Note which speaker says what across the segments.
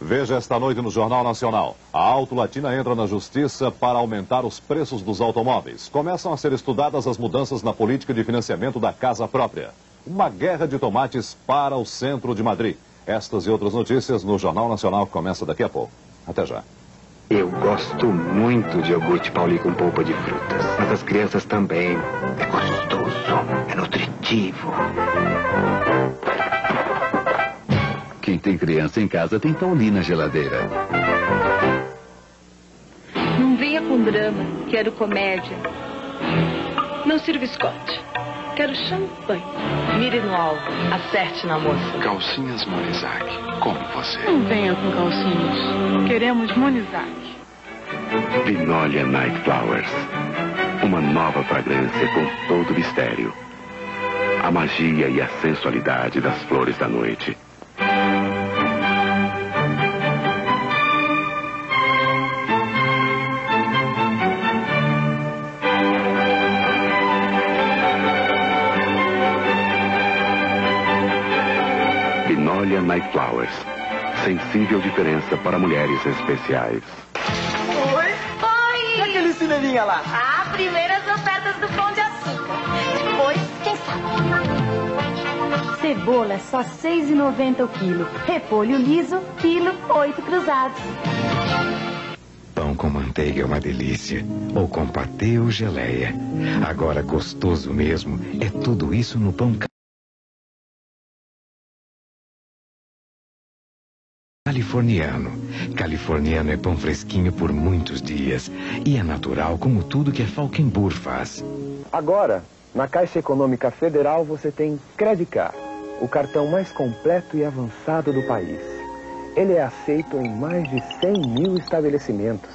Speaker 1: Veja esta noite no Jornal Nacional. A Auto Latina entra na justiça para aumentar os preços dos automóveis. Começam a ser estudadas as mudanças na política de financiamento da casa própria. Uma guerra de tomates para o centro de Madrid. Estas e outras notícias no Jornal Nacional começa daqui a pouco. Até já.
Speaker 2: Eu gosto muito de iogurte Pauli com polpa de frutas. Mas as crianças também. É gostoso, é nutritivo.
Speaker 3: Quem tem criança em casa tem Pauli na geladeira.
Speaker 4: Não venha com drama, quero comédia. Não sirva Scott. Quero champanhe. Mire no alvo, acerte na moça.
Speaker 5: Calcinhas Monizak, como você.
Speaker 4: Não venha com calcinhas. Queremos Monizak.
Speaker 2: Vinólia Night Flowers. Uma nova fragrância com todo o mistério. A magia e a sensualidade das flores da noite. Vinólia Night Flowers. Sensível diferença para mulheres especiais.
Speaker 6: Oi?
Speaker 7: Oi!
Speaker 6: E aquele cineminha lá?
Speaker 7: Ah, primeiras ofertas do Pão de Açúcar. Depois, quem sabe?
Speaker 8: Cebola é só R$ 6,90 o quilo. Repolho liso, quilo, oito cruzados.
Speaker 9: Pão com manteiga é uma delícia. Ou com patê ou geleia. Agora, gostoso mesmo é tudo isso no pão californiano. Californiano é pão fresquinho por muitos dias. E é natural como tudo que a Falkenburg faz.
Speaker 10: Agora, na Caixa Econômica Federal, você tem Credicar, o cartão mais completo e avançado do país. Ele é aceito em mais de 100 mil estabelecimentos.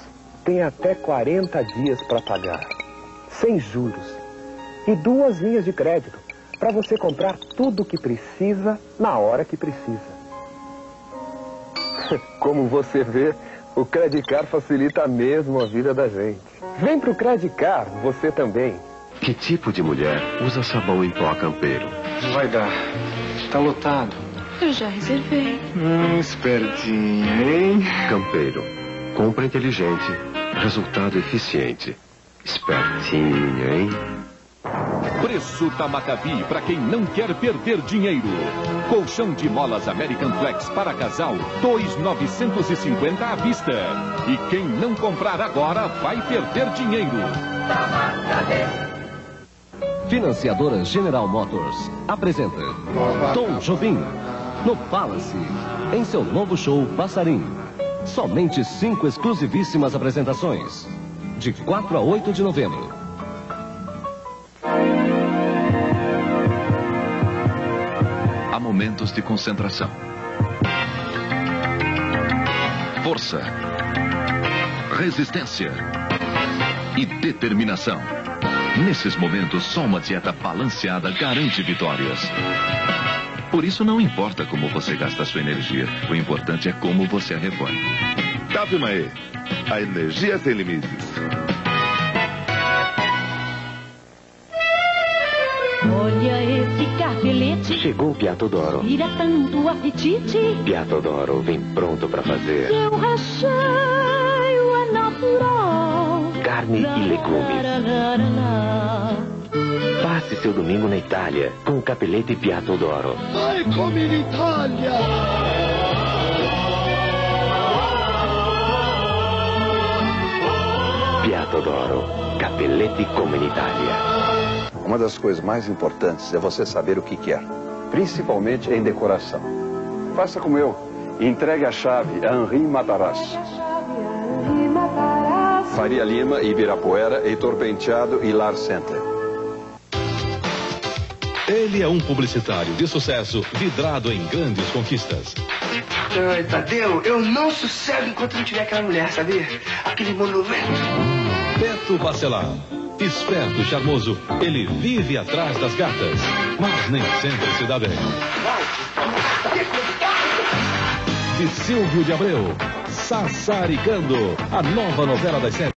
Speaker 10: Tem até 40 dias para pagar. Sem juros. E duas linhas de crédito para você comprar tudo o que precisa na hora que precisa. Como você vê, o Credicar facilita mesmo a vida da gente. Vem pro Credicar, você também.
Speaker 2: Que tipo de mulher usa sabão em pó campeiro?
Speaker 5: Não vai dar. Tá lotado.
Speaker 4: Eu já reservei.
Speaker 5: Hum, espertinha, hein?
Speaker 2: Campeiro. Compra inteligente. Resultado eficiente. Espertinha, hein?
Speaker 11: Preço da Maccabi para quem não quer perder dinheiro. Colchão de molas American Flex para casal, 2,950 à vista. E quem não comprar agora vai perder dinheiro.
Speaker 12: Financiadora General Motors apresenta Tom Jobim no Palace, em seu novo show Passarim. Somente cinco exclusivíssimas apresentações, de 4 a 8 de novembro.
Speaker 11: Momentos de concentração. Força. Resistência. E determinação. Nesses momentos, só uma dieta balanceada garante vitórias. Por isso, não importa como você gasta sua energia, o importante é como você a repõe.
Speaker 13: Tapimae, a energia sem limites.
Speaker 8: Olha esse capelete.
Speaker 2: Chegou o Piato Doro.
Speaker 8: Tira tanto apetite.
Speaker 2: Piato Doro vem pronto para fazer
Speaker 8: Seu recheio é natural.
Speaker 2: carne e legumes. Passe seu domingo na Itália com o Capelete Piatto d'Oro.
Speaker 6: Vai come in Italia!
Speaker 2: Piatto d'Oro. Capelete come in Italia.
Speaker 14: Uma das coisas mais importantes é você saber o que quer, principalmente em decoração. Faça como eu. Entregue a chave a Henri Matarazzo. Faria Lima, Ibirapuera, Heitor Penteado e Lar Center.
Speaker 15: Ele é um publicitário de sucesso, vidrado em grandes conquistas.
Speaker 6: Ai, Tadeu, eu não sossego enquanto não tiver aquela mulher, sabia? Aquele monumento.
Speaker 15: Beto Bacelar. Esperto, charmoso, ele vive atrás das gatas, mas nem sempre se dá bem. De Silvio de Abreu, Sassaricando, a nova novela das sete.